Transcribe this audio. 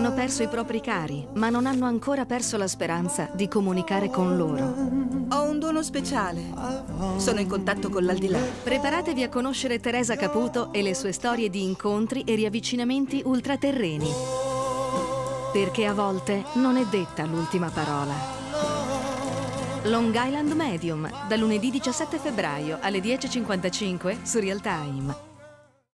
Hanno perso i propri cari, ma non hanno ancora perso la speranza di comunicare con loro. Ho un dono speciale. Sono in contatto con l'aldilà. Preparatevi a conoscere Teresa Caputo e le sue storie di incontri e riavvicinamenti ultraterreni. Perché a volte non è detta l'ultima parola. Long Island Medium, da lunedì 17 febbraio alle 10.55 su Real Time.